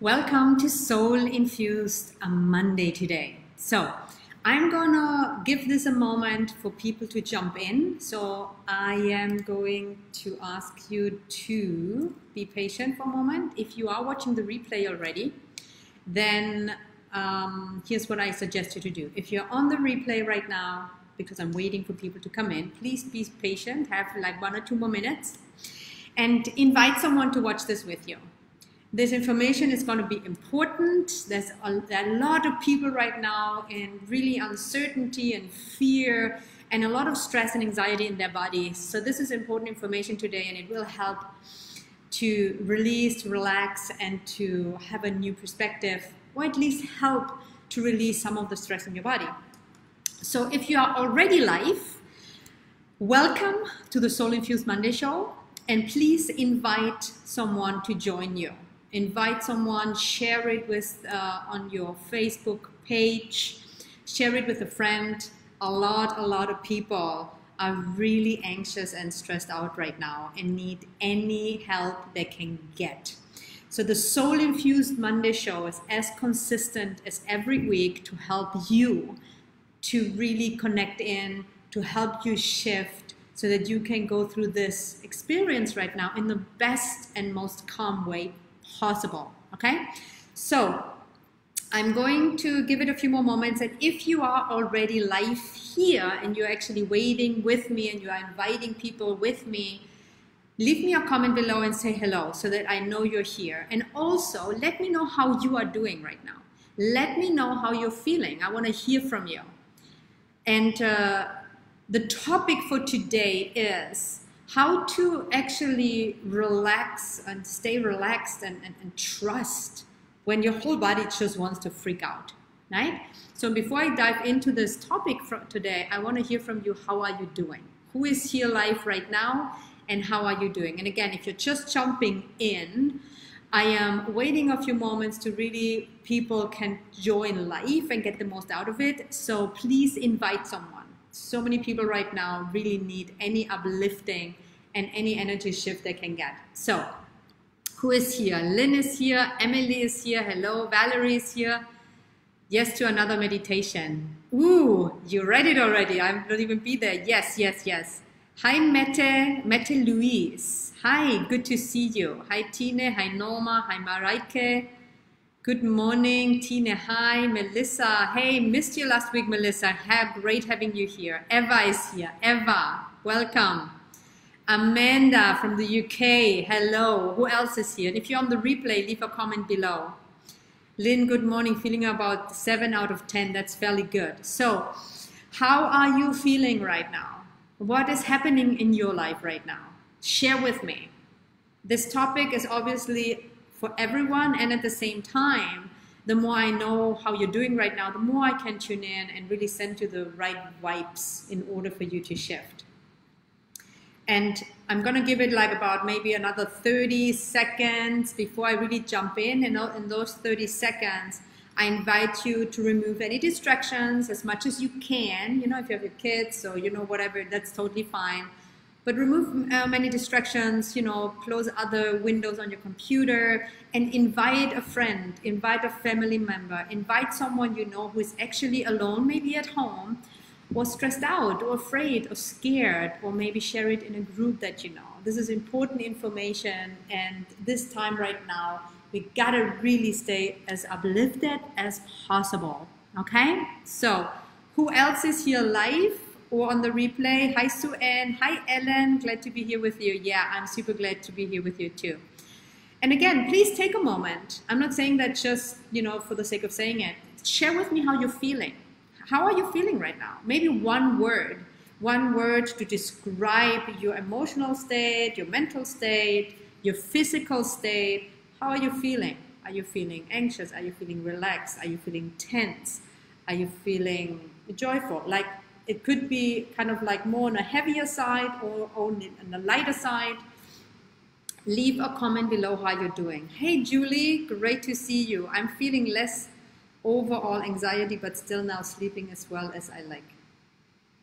Welcome to Soul Infused a Monday today. So, I'm gonna give this a moment for people to jump in. So, I am going to ask you to be patient for a moment. If you are watching the replay already, then um, here's what I suggest you to do. If you're on the replay right now, because I'm waiting for people to come in, please be patient, have like one or two more minutes, and invite someone to watch this with you this information is going to be important. There's a, a, lot of people right now in really uncertainty and fear and a lot of stress and anxiety in their bodies. So this is important information today and it will help to release, to relax, and to have a new perspective, or at least help to release some of the stress in your body. So if you are already live, welcome to the Soul Infused Monday Show, and please invite someone to join you invite someone, share it with uh, on your Facebook page, share it with a friend. A lot, a lot of people are really anxious and stressed out right now and need any help they can get. So the Soul Infused Monday show is as consistent as every week to help you to really connect in, to help you shift so that you can go through this experience right now in the best and most calm way possible. Okay, so I'm going to give it a few more moments. And if you are already live here and you're actually waiting with me and you are inviting people with me, leave me a comment below and say hello so that I know you're here. And also let me know how you are doing right now. Let me know how you're feeling. I want to hear from you. And uh, the topic for today is how to actually relax and stay relaxed and, and, and trust when your whole body just wants to freak out, right? So before I dive into this topic today, I want to hear from you. How are you doing? Who is here live right now? And how are you doing? And again, if you're just jumping in, I am waiting a few moments to really people can join live and get the most out of it. So please invite someone so many people right now really need any uplifting and any energy shift they can get. So, who is here? Lynn is here, Emily is here, hello, Valerie is here. Yes to another meditation. Ooh, you read it already. I don't even be there. Yes, yes, yes. Hi, Mette, Mette Louise. Hi, good to see you. Hi, Tine. Hi, Norma. Hi, Mareike. Good morning, Tina. Hi, Melissa. Hey, missed you last week, Melissa. Have great having you here. Eva is here. Eva, welcome. Amanda from the UK. Hello. Who else is here? And if you're on the replay, leave a comment below. Lynn, good morning. Feeling about seven out of 10. That's fairly good. So, how are you feeling right now? What is happening in your life right now? Share with me. This topic is obviously for everyone. And at the same time, the more I know how you're doing right now, the more I can tune in and really send you the right vibes in order for you to shift. And I'm going to give it like about maybe another 30 seconds before I really jump in. And in those 30 seconds, I invite you to remove any distractions as much as you can. You know, if you have your kids or, you know, whatever, that's totally fine but remove uh, many distractions, you know, close other windows on your computer and invite a friend, invite a family member, invite someone you know who is actually alone, maybe at home, or stressed out, or afraid, or scared, or maybe share it in a group that you know. This is important information, and this time right now, we gotta really stay as uplifted as possible. Okay? So, who else is here live? or on the replay. Hi, Sue Ann. Hi, Ellen. Glad to be here with you. Yeah, I'm super glad to be here with you too. And again, please take a moment. I'm not saying that just, you know, for the sake of saying it. Share with me how you're feeling. How are you feeling right now? Maybe one word, one word to describe your emotional state, your mental state, your physical state. How are you feeling? Are you feeling anxious? Are you feeling relaxed? Are you feeling tense? Are you feeling joyful? Like it could be kind of like more on a heavier side or on the lighter side. Leave a comment below how you're doing. Hey Julie, great to see you. I'm feeling less overall anxiety, but still now sleeping as well as I like.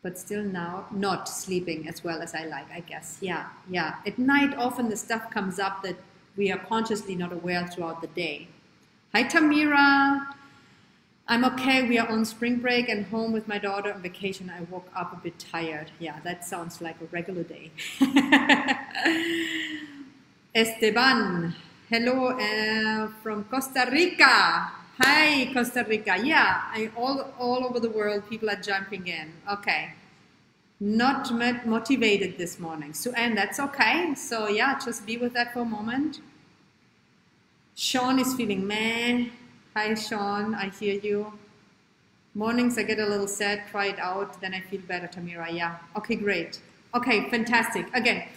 But still now not sleeping as well as I like, I guess. Yeah, yeah. At night, often the stuff comes up that we are consciously not aware throughout the day. Hi, Tamira. I'm okay. We are on spring break and home with my daughter on vacation. I woke up a bit tired. Yeah, that sounds like a regular day. Esteban, hello uh, from Costa Rica. Hi, Costa Rica. Yeah, I, all, all over the world, people are jumping in. Okay. Not motivated this morning. So, and that's okay. So, yeah, just be with that for a moment. Sean is feeling meh. Hi, Sean. I hear you. Mornings, I get a little sad, cry it out, then I feel better, Tamira. Yeah. Okay, great. Okay, fantastic. Again,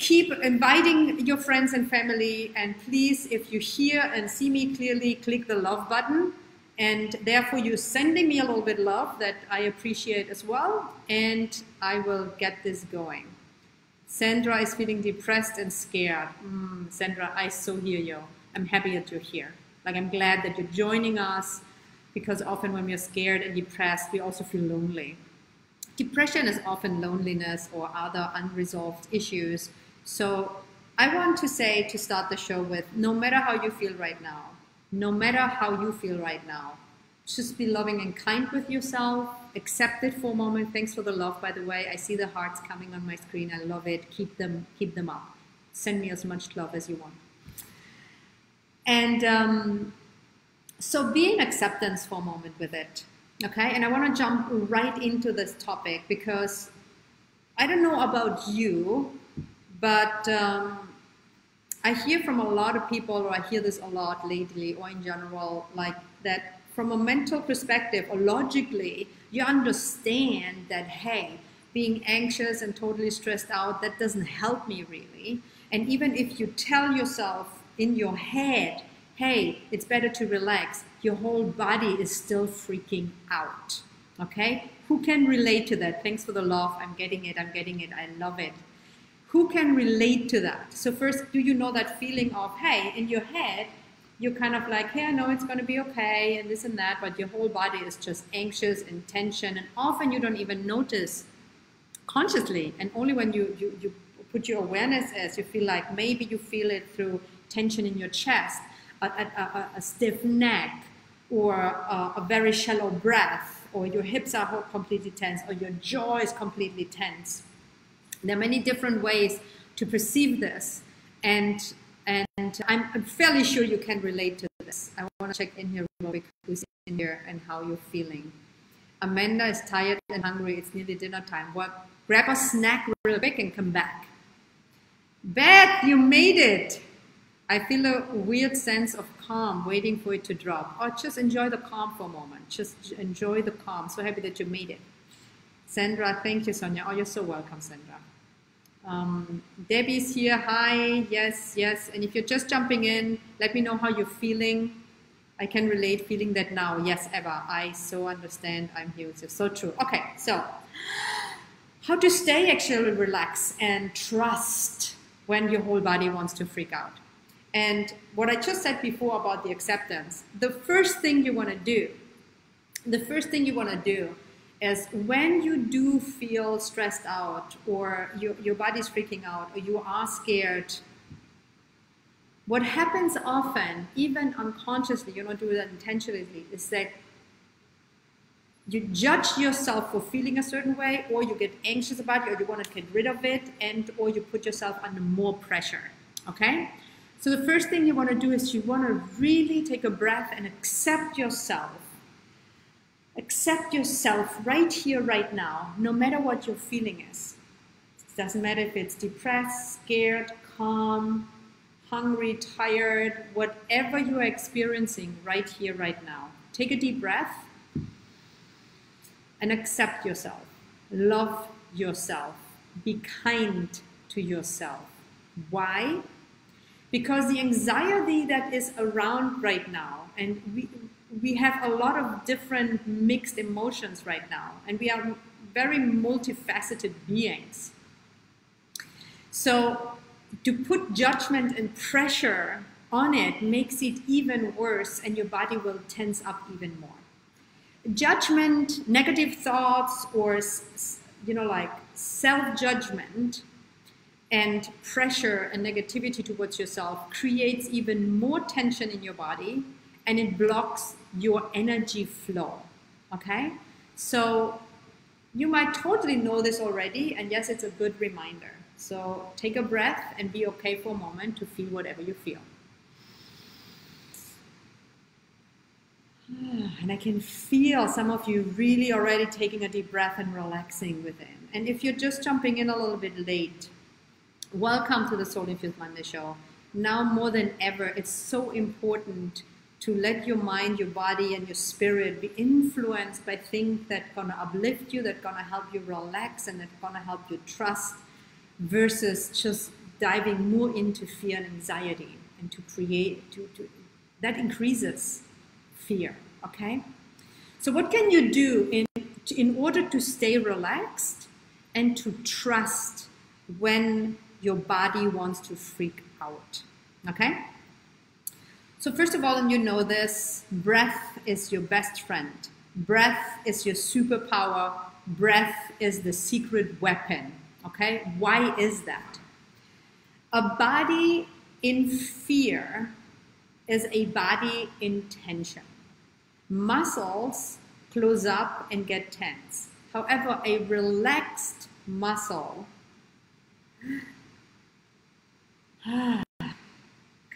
keep inviting your friends and family. And please, if you hear and see me clearly, click the love button. And therefore, you're sending me a little bit love that I appreciate as well. And I will get this going. Sandra is feeling depressed and scared. Mm, Sandra, I so hear you. I'm happy that you're here. Like, I'm glad that you're joining us because often when we're scared and depressed, we also feel lonely. Depression is often loneliness or other unresolved issues so I want to say to start the show with no matter how you feel right now, no matter how you feel right now, just be loving and kind with yourself. Accept it for a moment. Thanks for the love, by the way. I see the hearts coming on my screen. I love it. Keep them, keep them up. Send me as much love as you want. And um, so be in acceptance for a moment with it. Okay. And I want to jump right into this topic because I don't know about you, but um, I hear from a lot of people, or I hear this a lot lately, or in general, like that from a mental perspective or logically, you understand that, hey, being anxious and totally stressed out, that doesn't help me really. And even if you tell yourself in your head, hey, it's better to relax, your whole body is still freaking out. Okay? Who can relate to that? Thanks for the love. I'm getting it. I'm getting it. I love it who can relate to that? So first, do you know that feeling of, hey, in your head, you're kind of like, hey, I know it's going to be okay and this and that, but your whole body is just anxious and tension. And often you don't even notice consciously. And only when you, you, you put your awareness as, you feel like maybe you feel it through tension in your chest, a, a, a, a stiff neck, or a, a very shallow breath, or your hips are completely tense, or your jaw is completely tense there are many different ways to perceive this, and and I'm, I'm fairly sure you can relate to this. I want to check in here who's in here and how you're feeling. Amanda is tired and hungry. It's nearly dinner time. What? Grab a snack real quick and come back. Beth, you made it. I feel a weird sense of calm waiting for it to drop. Or just enjoy the calm for a moment. Just enjoy the calm. So happy that you made it. Sandra, thank you, Sonia. Oh, you're so welcome, Sandra. Um, Debbie's here. Hi. Yes, yes. And if you're just jumping in, let me know how you're feeling. I can relate feeling that now. Yes, Eva. I so understand. I'm here with you. So true. Okay. So, how to stay actually relaxed and trust when your whole body wants to freak out. And what I just said before about the acceptance, the first thing you want to do, the first thing you want to do is when you do feel stressed out or your, your body's freaking out or you are scared, what happens often, even unconsciously, you don't do that intentionally, is that you judge yourself for feeling a certain way or you get anxious about it or you want to get rid of it and or you put yourself under more pressure okay? So the first thing you want to do is you want to really take a breath and accept yourself Accept yourself right here, right now, no matter what your feeling is. It doesn't matter if it's depressed, scared, calm, hungry, tired, whatever you are experiencing right here, right now. Take a deep breath and accept yourself. Love yourself. Be kind to yourself. Why? Because the anxiety that is around right now, and we, we have a lot of different mixed emotions right now, and we are very multifaceted beings. So, to put judgment and pressure on it makes it even worse, and your body will tense up even more. Judgment, negative thoughts, or you know, like self judgment and pressure and negativity towards yourself creates even more tension in your body and it blocks your energy flow. Okay? So you might totally know this already, and yes, it's a good reminder. So take a breath and be okay for a moment to feel whatever you feel. And I can feel some of you really already taking a deep breath and relaxing within. And if you're just jumping in a little bit late, welcome to the Soul Infused Monday Show. Now more than ever, it's so important to let your mind, your body, and your spirit be influenced by things that are gonna uplift you, that are gonna help you relax, and that are gonna help you trust, versus just diving more into fear and anxiety and to create to, to that increases fear. Okay, so what can you do in in order to stay relaxed and to trust when your body wants to freak out? Okay. So first of all, and you know this, breath is your best friend. Breath is your superpower. Breath is the secret weapon. Okay? Why is that? A body in fear is a body in tension. Muscles close up and get tense. However, a relaxed muscle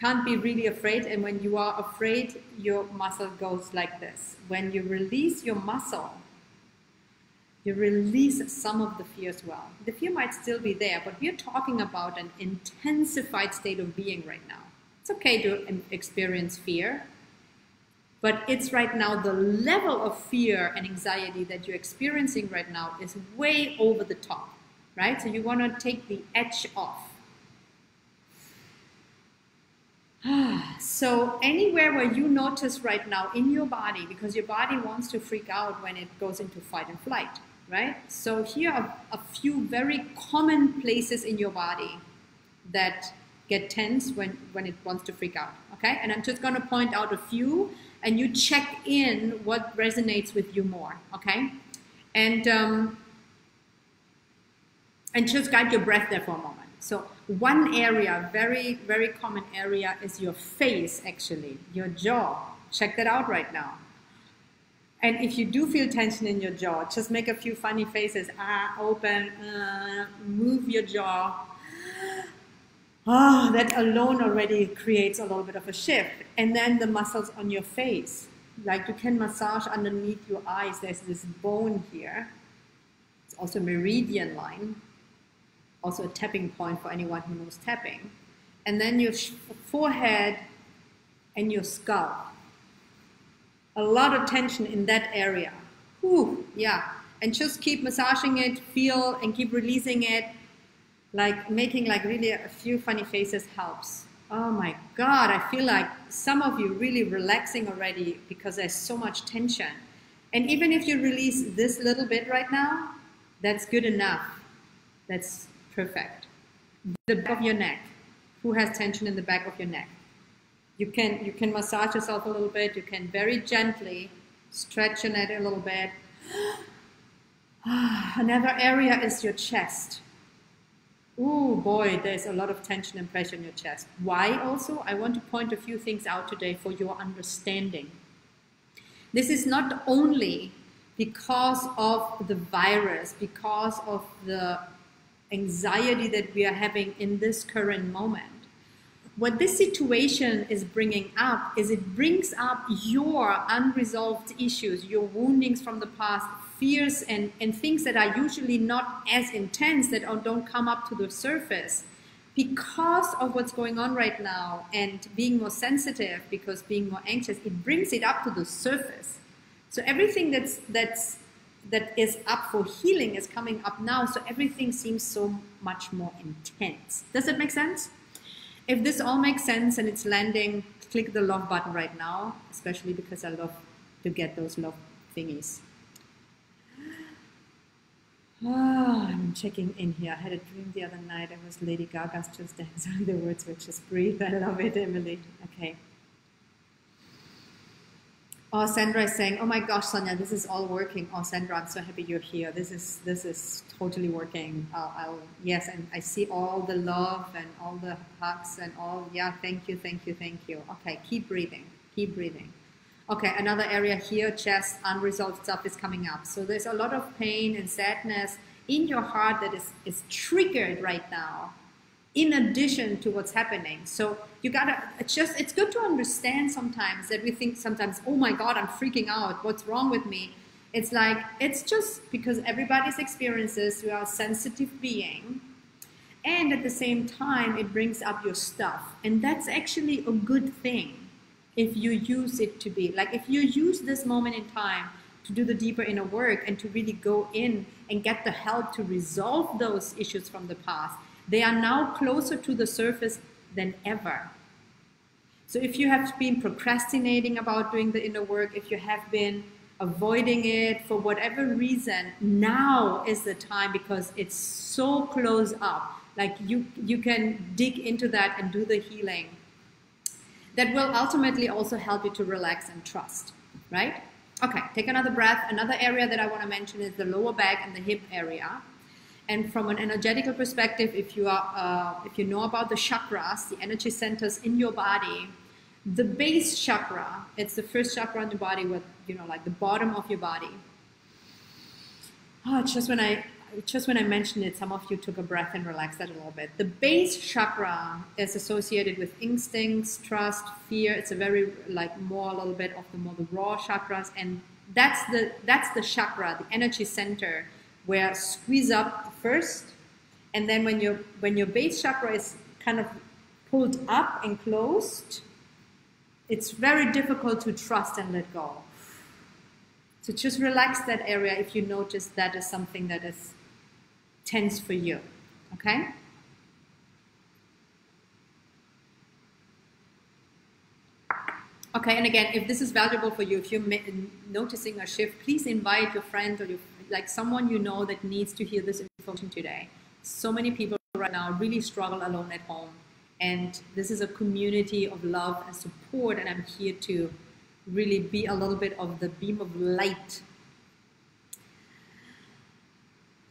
can't be really afraid. And when you are afraid, your muscle goes like this. When you release your muscle, you release some of the fear as well. The fear might still be there, but we're talking about an intensified state of being right now. It's okay to experience fear, but it's right now the level of fear and anxiety that you're experiencing right now is way over the top, right? So you want to take the edge off so anywhere where you notice right now in your body, because your body wants to freak out when it goes into fight and flight, right? So here are a few very common places in your body that get tense when, when it wants to freak out, okay? And I'm just gonna point out a few and you check in what resonates with you more, okay? And, um, and just guide your breath there for a moment. So one area, very, very common area is your face actually, your jaw. Check that out right now. And if you do feel tension in your jaw, just make a few funny faces. Ah, open, uh, move your jaw. Ah, that alone already creates a little bit of a shift. And then the muscles on your face. Like you can massage underneath your eyes. There's this bone here. It's also meridian line also a tapping point for anyone who knows tapping. And then your forehead and your skull. A lot of tension in that area. Whew, yeah. And just keep massaging it, feel, and keep releasing it. Like making like really a few funny faces helps. Oh my God, I feel like some of you really relaxing already because there's so much tension. And even if you release this little bit right now, that's good enough. That's Perfect. The back of your neck. Who has tension in the back of your neck? You can you can massage yourself a little bit. You can very gently stretch your neck a little bit. Another area is your chest. Oh boy, there's a lot of tension and pressure in your chest. Why also? I want to point a few things out today for your understanding. This is not only because of the virus, because of the anxiety that we are having in this current moment. What this situation is bringing up is it brings up your unresolved issues, your woundings from the past, fears, and, and things that are usually not as intense, that don't come up to the surface. Because of what's going on right now and being more sensitive, because being more anxious, it brings it up to the surface. So everything that's that's that is up for healing is coming up now. So everything seems so much more intense. Does it make sense? If this all makes sense and it's landing, click the love button right now, especially because I love to get those love thingies. Oh, I'm checking in here. I had a dream the other night. It was Lady Gaga's Just Dance. the words were just breathe. I love it, Emily. Okay. Oh, Sandra is saying, "Oh my gosh, Sonia, this is all working." Oh, Sandra, I'm so happy you're here. This is this is totally working. I'll, I'll yes, and I see all the love and all the hugs and all. Yeah, thank you, thank you, thank you. Okay, keep breathing, keep breathing. Okay, another area here, chest, unresolved stuff is coming up. So there's a lot of pain and sadness in your heart that is, is triggered right now in addition to what's happening. So you gotta, it's just, it's good to understand sometimes that we think sometimes, oh my God, I'm freaking out. What's wrong with me? It's like, it's just because everybody's experiences, we are a sensitive being. And at the same time, it brings up your stuff. And that's actually a good thing if you use it to be. Like if you use this moment in time to do the deeper inner work and to really go in and get the help to resolve those issues from the past, they are now closer to the surface than ever. So if you have been procrastinating about doing the inner work, if you have been avoiding it for whatever reason, now is the time because it's so close up. Like you, you can dig into that and do the healing. That will ultimately also help you to relax and trust, right? Okay, take another breath. Another area that I want to mention is the lower back and the hip area. And from an energetical perspective, if you are, uh, if you know about the chakras, the energy centers in your body, the base chakra, it's the first chakra in the body, with you know, like the bottom of your body. Oh, just when I, just when I mentioned it, some of you took a breath and relaxed that a little bit. The base chakra is associated with instincts, trust, fear. It's a very like more a little bit of the more the raw chakras, and that's the that's the chakra, the energy center where squeeze up first, and then when your when your base chakra is kind of pulled up and closed, it's very difficult to trust and let go. So just relax that area if you notice that is something that is tense for you. Okay? Okay, and again, if this is valuable for you, if you're noticing a shift, please invite your friend or your like someone you know that needs to hear this information today. So many people right now really struggle alone at home. And this is a community of love and support, and I'm here to really be a little bit of the beam of light.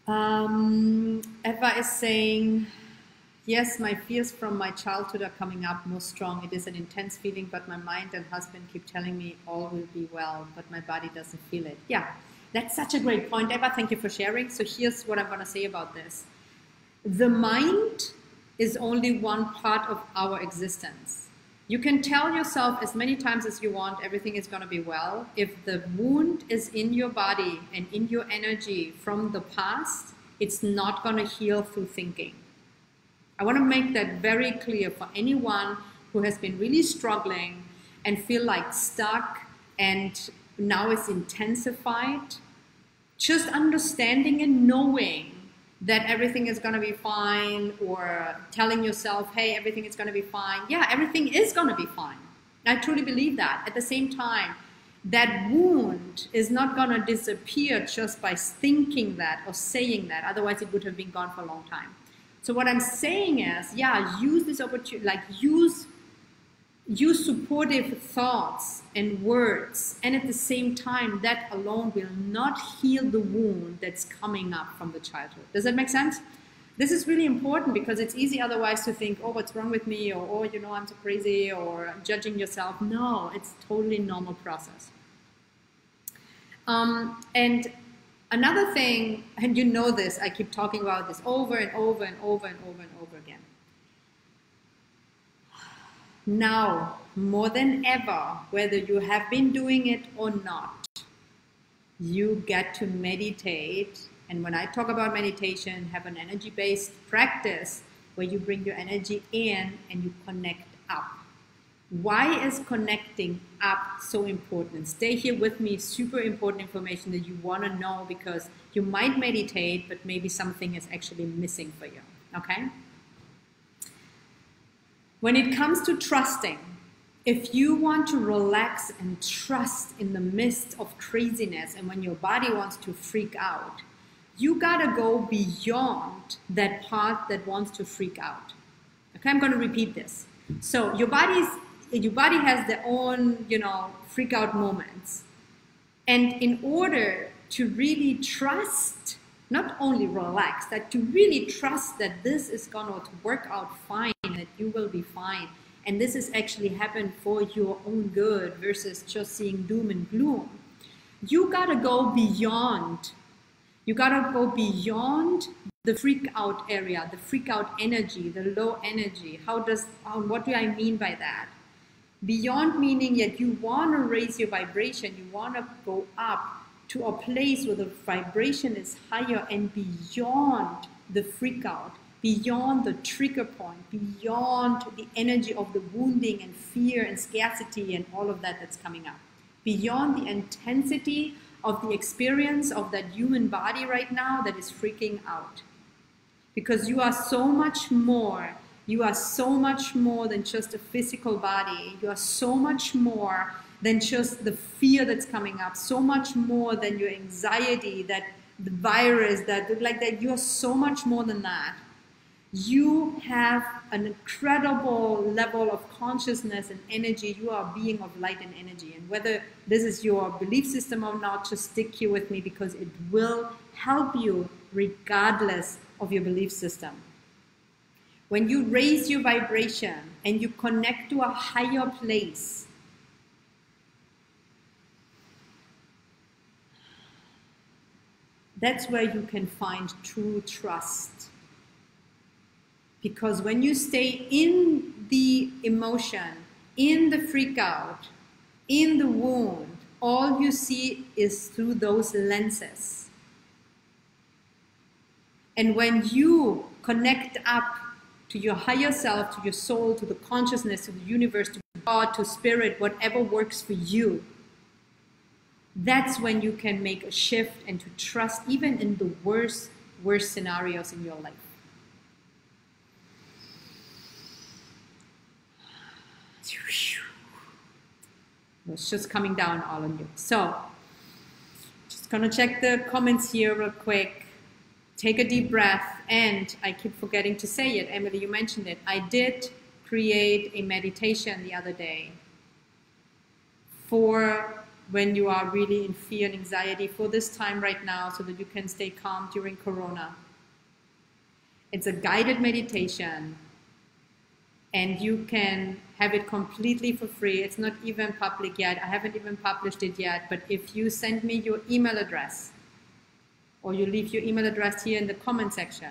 Um, Eva is saying, Yes, my fears from my childhood are coming up more strong. It is an intense feeling, but my mind and husband keep telling me all will be well, but my body doesn't feel it. Yeah, that's such a great point, Eva. Thank you for sharing. So here's what I'm going to say about this. The mind is only one part of our existence. You can tell yourself as many times as you want everything is going to be well. If the wound is in your body and in your energy from the past, it's not going to heal through thinking. I want to make that very clear for anyone who has been really struggling and feel like stuck and now it's intensified just understanding and knowing that everything is going to be fine or telling yourself, hey, everything is going to be fine. Yeah, everything is going to be fine. I truly believe that. At the same time, that wound is not going to disappear just by thinking that or saying that. Otherwise, it would have been gone for a long time. So what I'm saying is, yeah, use this opportunity, like use use supportive thoughts and words, and at the same time, that alone will not heal the wound that's coming up from the childhood. Does that make sense? This is really important because it's easy otherwise to think, oh, what's wrong with me? Or, oh, you know, I'm so crazy, or judging yourself. No, it's totally normal process. Um, and another thing, and you know this, I keep talking about this over and over and over and over and over again now, more than ever, whether you have been doing it or not, you get to meditate. And when I talk about meditation, have an energy based practice where you bring your energy in and you connect up. Why is connecting up so important? Stay here with me, super important information that you want to know because you might meditate, but maybe something is actually missing for you. Okay? When it comes to trusting, if you want to relax and trust in the midst of craziness and when your body wants to freak out, you gotta go beyond that part that wants to freak out. Okay, I'm gonna repeat this. So your body's your body has their own, you know, freak out moments. And in order to really trust not only relax, that to really trust that this is going to work out fine, that you will be fine, and this is actually happened for your own good versus just seeing doom and gloom. You gotta go beyond. You gotta go beyond the freak out area, the freak out energy, the low energy. How does, how, what do I mean by that? Beyond meaning that you wanna raise your vibration, you wanna go up to a place where the vibration is higher and beyond the freak out beyond the trigger point, beyond the energy of the wounding and fear and scarcity and all of that that's coming up, beyond the intensity of the experience of that human body right now that is freaking out. Because you are so much more, you are so much more than just a physical body, you are so much more than just the fear that's coming up, so much more than your anxiety, that the virus, that like that, you are so much more than that you have an incredible level of consciousness and energy. You are a being of light and energy. And whether this is your belief system or not, just stick here with me because it will help you regardless of your belief system. When you raise your vibration and you connect to a higher place, that's where you can find true trust because when you stay in the emotion, in the freak out, in the wound, all you see is through those lenses. And when you connect up to your higher self, to your soul, to the consciousness, to the universe, to God, to spirit, whatever works for you, that's when you can make a shift and to trust even in the worst, worst scenarios in your life. It's just coming down all on you. So, just gonna check the comments here real quick. Take a deep breath, and I keep forgetting to say it. Emily, you mentioned it. I did create a meditation the other day for when you are really in fear and anxiety for this time right now so that you can stay calm during Corona. It's a guided meditation and you can have it completely for free. It's not even public yet. I haven't even published it yet. But if you send me your email address or you leave your email address here in the comment section,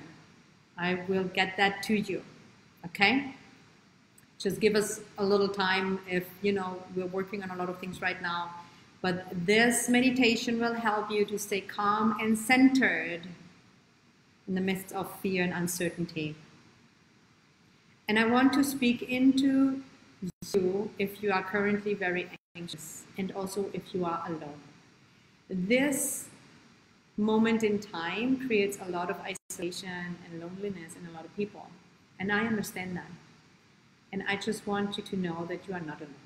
I will get that to you. Okay? Just give us a little time if, you know, we're working on a lot of things right now. But this meditation will help you to stay calm and centered in the midst of fear and uncertainty. And I want to speak into you if you are currently very anxious and also if you are alone. This moment in time creates a lot of isolation and loneliness in a lot of people. And I understand that. And I just want you to know that you are not alone,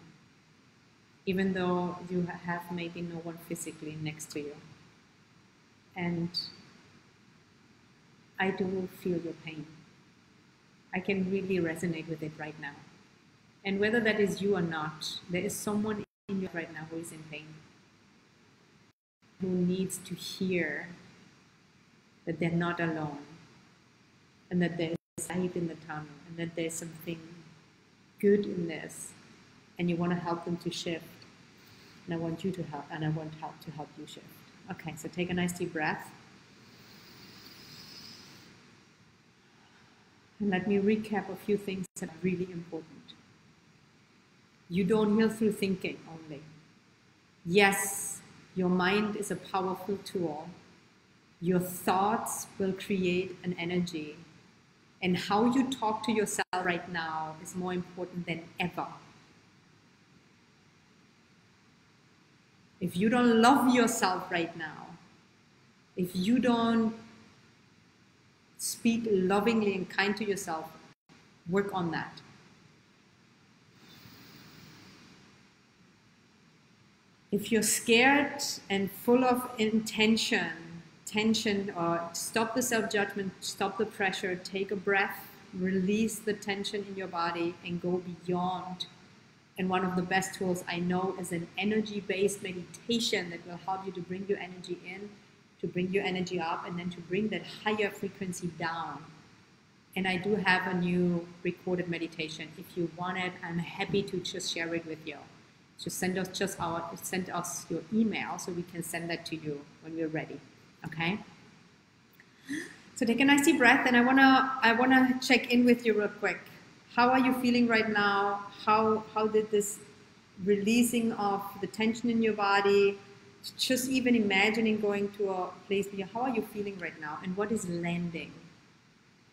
even though you have maybe no one physically next to you. And I do feel your pain. I can really resonate with it right now. And whether that is you or not, there is someone in you right now who is in pain, who needs to hear that they're not alone, and that there is light in the tunnel, and that there's something good in this, and you want to help them to shift. And I want you to help, and I want help to help you shift. Okay, so take a nice deep breath. And let me recap a few things that are really important. You don't heal through thinking only. Yes, your mind is a powerful tool. Your thoughts will create an energy. And how you talk to yourself right now is more important than ever. If you don't love yourself right now, if you don't speak lovingly and kind to yourself. Work on that. If you're scared and full of intention, tension, or stop the self judgment, stop the pressure, take a breath, release the tension in your body, and go beyond. And one of the best tools I know is an energy based meditation that will help you to bring your energy in to bring your energy up and then to bring that higher frequency down And I do have a new recorded meditation. If you want it, I'm happy to just share it with you. Just send us just our send us your email so we can send that to you when we're ready. Okay. So take a nice deep breath, and I wanna I wanna check in with you real quick. How are you feeling right now? How how did this releasing of the tension in your body, just even imagining going to a place where how are you feeling right now, and what is landing?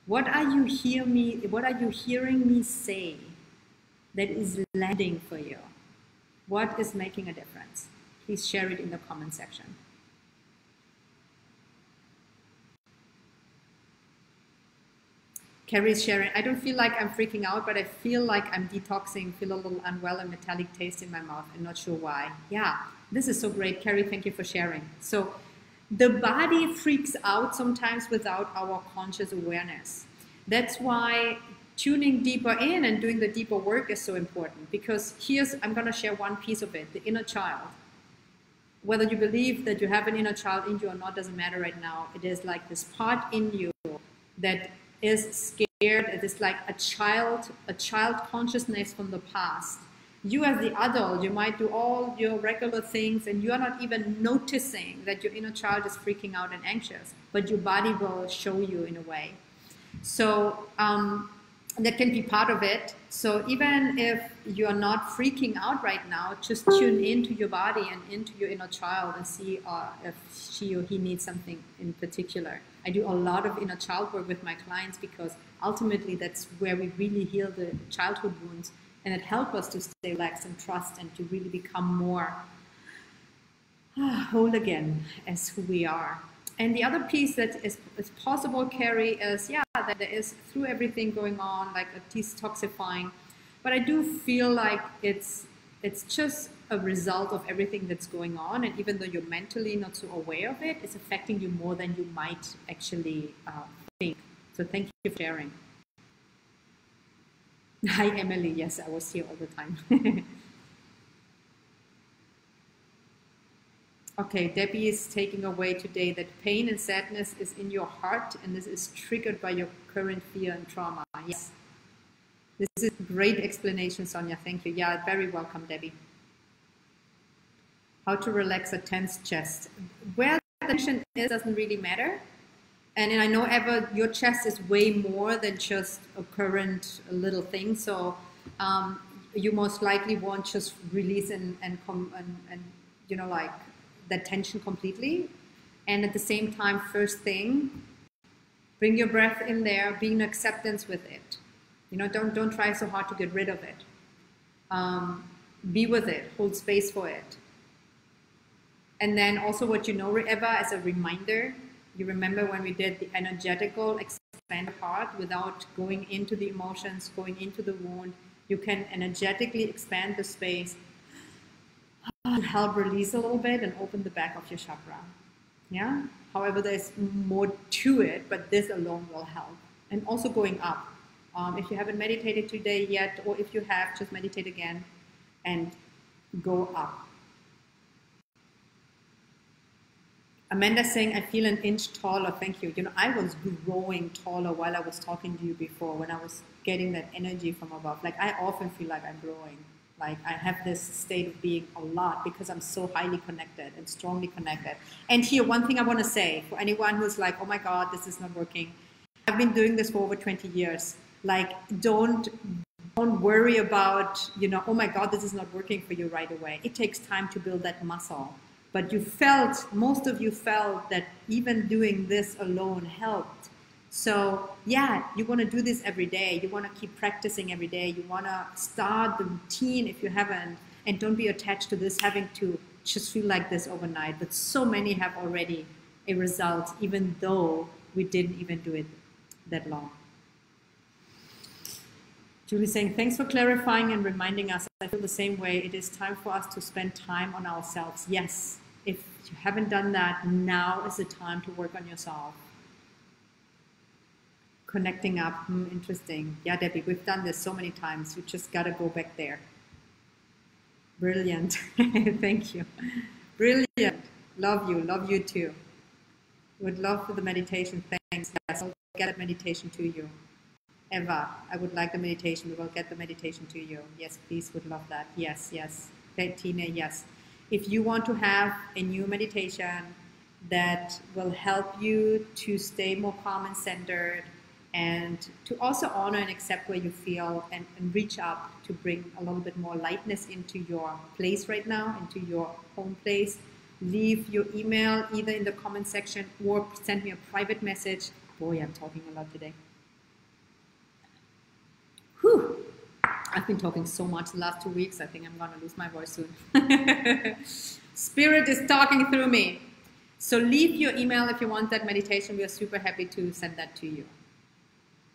What are you hear me? What are you hearing me say that is landing for you? What is making a difference? Please share it in the comment section. Carrie's sharing. I don't feel like I'm freaking out, but I feel like I'm detoxing, feel a little unwell and metallic taste in my mouth. I'm not sure why. Yeah, this is so great. Carrie, thank you for sharing. So the body freaks out sometimes without our conscious awareness. That's why tuning deeper in and doing the deeper work is so important because here's, I'm going to share one piece of it the inner child. Whether you believe that you have an inner child in you or not doesn't matter right now. It is like this part in you that is scared. It is like a child, a child consciousness from the past. You as the adult, you might do all your regular things and you are not even noticing that your inner child is freaking out and anxious, but your body will show you in a way. So um, that can be part of it. So even if you're not freaking out right now, just tune into your body and into your inner child and see uh, if she or he needs something in particular. I do a lot of inner child work with my clients because ultimately that's where we really heal the childhood wounds and it helps us to stay relaxed and trust and to really become more ah, whole again as who we are. And the other piece that is, is possible, Carrie, is yeah, that there is through everything going on, like a detoxifying. But I do feel like it's it's just a result of everything that's going on, and even though you're mentally not so aware of it, it's affecting you more than you might actually uh, think. So thank you for sharing. Hi, Emily. Yes, I was here all the time. Okay, Debbie is taking away today that pain and sadness is in your heart and this is triggered by your current fear and trauma. Yes. This is great explanation, Sonia. Thank you. Yeah, very welcome, Debbie. How to relax a tense chest. Where the tension is doesn't really matter. And I know Eva your chest is way more than just a current little thing. So um, you most likely won't just release and, and, and, and you know, like that tension completely. And at the same time, first thing, bring your breath in there, be in acceptance with it. You know, don't don't try so hard to get rid of it. Um, be with it, hold space for it. And then also what you know, Eva as a reminder, you remember when we did the energetical expand heart without going into the emotions, going into the wound. You can energetically expand the space help release a little bit and open the back of your chakra. Yeah. However, there's more to it, but this alone will help. And also going up. Um, if you haven't meditated today yet, or if you have, just meditate again and go up. Amanda saying, I feel an inch taller. Thank you. You know, I was growing taller while I was talking to you before when I was getting that energy from above. Like, I often feel like I'm growing. Like I have this state of being a lot because I'm so highly connected and strongly connected. And here, one thing I want to say for anyone who's like, oh my God, this is not working. I've been doing this for over 20 years. Like, don't don't worry about, you know, oh my God, this is not working for you right away. It takes time to build that muscle. But you felt, most of you felt that even doing this alone helped so yeah, you want to do this every day. You want to keep practicing every day. You want to start the routine if you haven't, and don't be attached to this having to just feel like this overnight. But so many have already a result, even though we didn't even do it that long. Julie saying, thanks for clarifying and reminding us. I feel the same way. It is time for us to spend time on ourselves. Yes, if you haven't done that, now is the time to work on yourself connecting up. Hmm, interesting. Yeah, Debbie, we've done this so many times. You just got to go back there. Brilliant. Thank you. Brilliant. Love you. Love you too. Would love for the meditation. Thanks. Yes, I'll get a meditation to you. Eva, I would like the meditation. We will get the meditation to you. Yes, please, would love that. Yes, yes. Tina, yes. If you want to have a new meditation that will help you to stay more calm and centered and to also honor and accept where you feel and, and reach up to bring a little bit more lightness into your place right now, into your home place, leave your email either in the comment section or send me a private message. Boy, I'm talking a lot today. I've been talking so much the last two weeks, I think I'm going to lose my voice soon. Spirit is talking through me. So leave your email if you want that meditation. We are super happy to send that to you.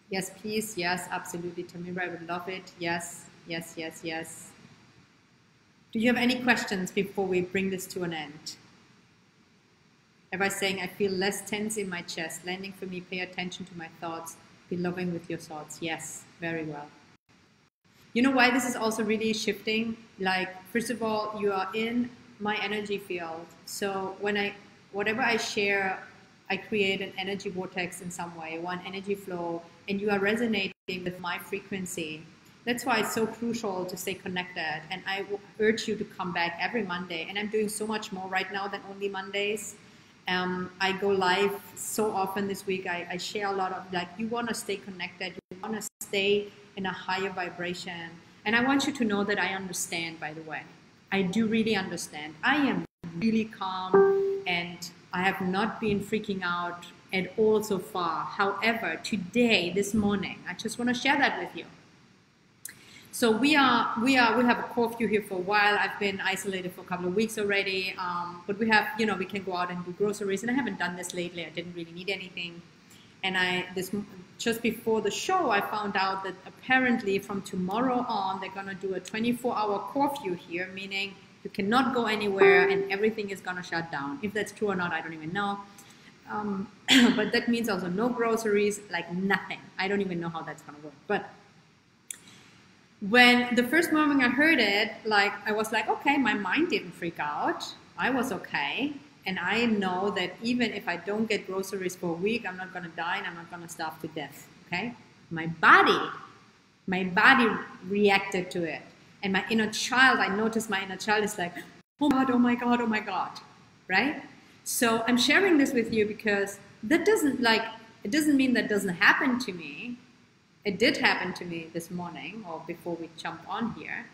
Yes, please. Yes, absolutely. Tamira, I would love it. Yes, yes, yes, yes. Do you have any questions before we bring this to an end? I saying I feel less tense in my chest? Landing for me, pay attention to my thoughts. Be loving with your thoughts. Yes, very well. You know why this is also really shifting? Like, first of all, you are in my energy field. So when I, whatever I share, I create an energy vortex in some way, one energy flow, and you are resonating with my frequency. That's why it's so crucial to stay connected. And I urge you to come back every Monday. And I'm doing so much more right now than only Mondays. Um, I go live so often this week. I, I share a lot of like, you want to stay connected, you want to stay in a higher vibration. And I want you to know that I understand, by the way. I do really understand. I am really calm and I have not been freaking out at all so far. However, today, this morning, I just want to share that with you. So we are, we are, we have a curfew here for a while. I've been isolated for a couple of weeks already, um, but we have, you know, we can go out and do groceries. And I haven't done this lately. I didn't really need anything. And I, this just before the show, I found out that apparently from tomorrow on, they're gonna do a 24-hour curfew here, meaning you cannot go anywhere and everything is going to shut down. If that's true or not, I don't even know. Um, but that means also no groceries, like nothing. I don't even know how that's going to work. But when the first moment I heard it, like I was like, okay, my mind didn't freak out. I was okay. And I know that even if I don't get groceries for a week, I'm not going to die and I'm not going to starve to death. Okay? My body, my body reacted to it. And my inner child, I notice my inner child is like, oh my God, oh my God, oh my God, right? So I'm sharing this with you because that doesn't like, it doesn't mean that doesn't happen to me. It did happen to me this morning or before we jump on here.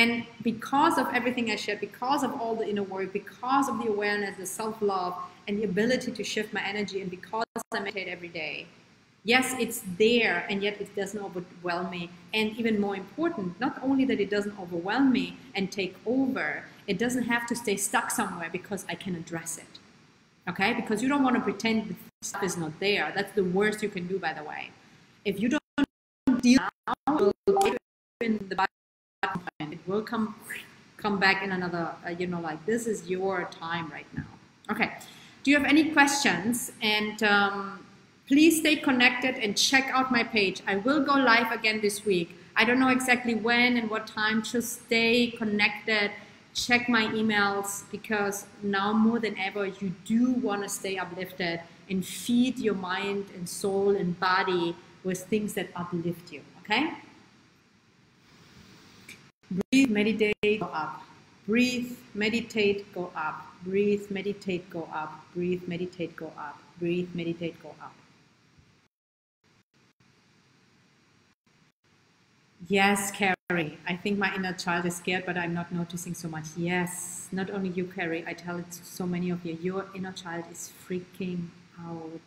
And because of everything I shared, because of all the inner work, because of the awareness, the self love, and the ability to shift my energy, and because I meditate every day, yes, it's there, and yet it doesn't overwhelm me. And even more important, not only that it doesn't overwhelm me and take over, it doesn't have to stay stuck somewhere because I can address it. Okay? Because you don't want to pretend the stuff is not there. That's the worst you can do, by the way. If you don't deal now, in the it will come come back in another. Uh, you know, like this is your time right now. Okay. Do you have any questions? And um, Please stay connected and check out my page. I will go live again this week. I don't know exactly when and what time. Just stay connected. Check my emails because now more than ever, you do want to stay uplifted and feed your mind and soul and body with things that uplift you. Okay? Breathe, meditate, go up. Breathe, meditate, go up. Breathe, meditate, go up. Breathe, meditate, go up. Breathe, meditate, go up. Yes, Carrie. I think my inner child is scared, but I'm not noticing so much. Yes, not only you, Carrie. I tell it to so many of you. Your inner child is freaking out.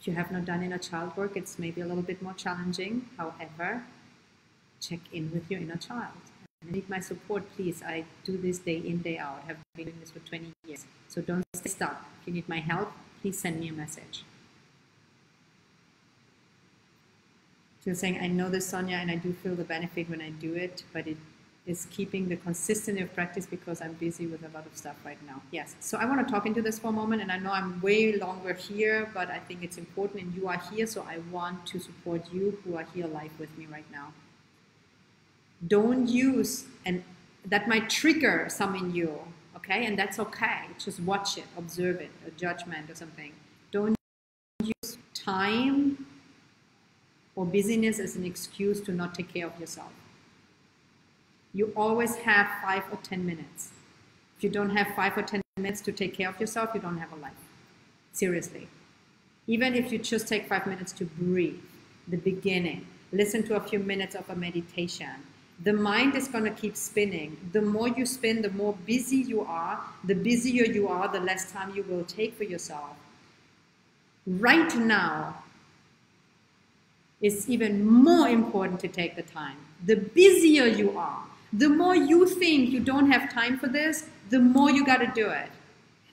If you have not done inner child work, it's maybe a little bit more challenging. However, check in with your inner child. I need my support, please. I do this day in, day out. I have been doing this for 20 years. So don't stay stuck. If you need my help, please send me a message. Was saying, I know this, Sonia, and I do feel the benefit when I do it, but it is keeping the consistency of practice because I'm busy with a lot of stuff right now. Yes. So I want to talk into this for a moment, and I know I'm way longer here, but I think it's important, and you are here, so I want to support you who are here live with me right now. Don't use, and that might trigger some in you, okay? And that's okay. Just watch it, observe it, a judgment or something. Don't use time or busyness as an excuse to not take care of yourself. You always have five or 10 minutes. If you don't have five or 10 minutes to take care of yourself, you don't have a life. Seriously. Even if you just take five minutes to breathe, the beginning, listen to a few minutes of a meditation, the mind is going to keep spinning. The more you spin, the more busy you are. The busier you are, the less time you will take for yourself. Right now it's even more important to take the time. The busier you are, the more you think you don't have time for this, the more you got to do it.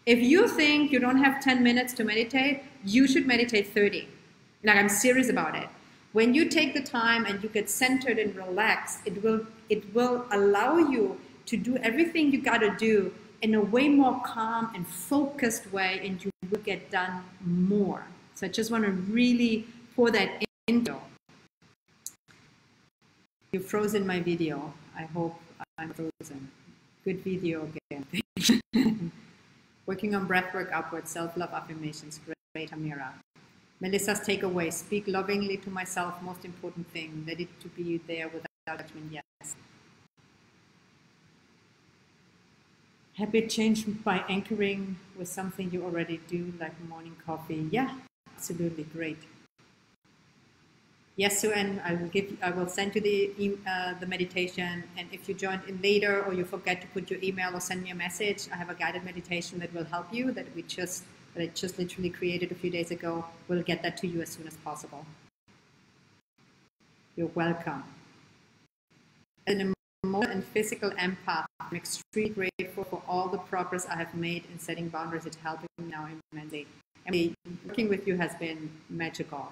If you think you don't have 10 minutes to meditate, you should meditate 30. Like, I'm serious about it. When you take the time and you get centered and relaxed, it will, it will allow you to do everything you got to do in a way more calm and focused way, and you will get done more. So I just want to really pour that into. You frozen my video. I hope I'm frozen. Good video again. Working on breathwork upwards, self-love affirmations. Great, Amira. Melissa's takeaway, speak lovingly to myself, most important thing. Let it to be there without judgment, yes. Habit change by anchoring with something you already do, like morning coffee. Yeah, absolutely great. Yes, Sue, and I will give. I will send you the uh, the meditation. And if you joined in later, or you forget to put your email or send me a message, I have a guided meditation that will help you. That we just that I just literally created a few days ago. We'll get that to you as soon as possible. You're welcome. An emotional and physical empath, I'm extremely grateful for all the progress I have made in setting boundaries. It's helping me now immensely. And working with you has been magical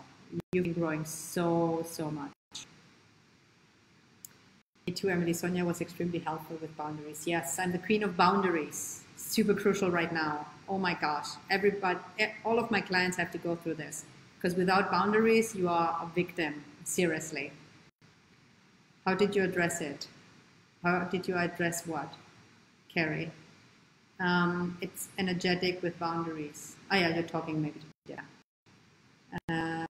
you've been growing so, so much. Me too, Emily. Sonia was extremely helpful with boundaries. Yes, I'm the queen of boundaries. Super crucial right now. Oh my gosh. Everybody, all of my clients have to go through this because without boundaries, you are a victim. Seriously. How did you address it? How did you address what? Carrie. Um, it's energetic with boundaries. Oh yeah, you're talking maybe. Yeah. Uh,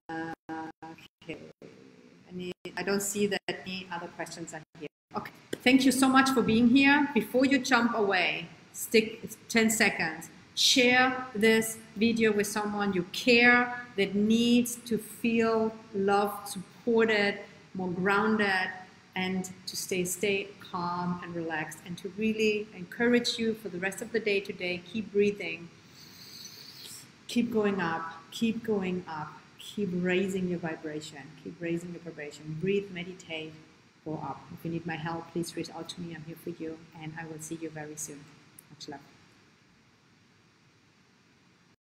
Okay. Any, I don't see that any other questions are here. Okay. Thank you so much for being here. Before you jump away, stick 10 seconds. Share this video with someone you care that needs to feel loved, supported, more grounded, and to stay stay calm and relaxed and to really encourage you for the rest of the day today keep breathing keep going up keep going up keep raising your vibration, keep raising your vibration. Breathe, meditate, go up. If you need my help, please reach out to me. I'm here for you, and I will see you very soon. Much love.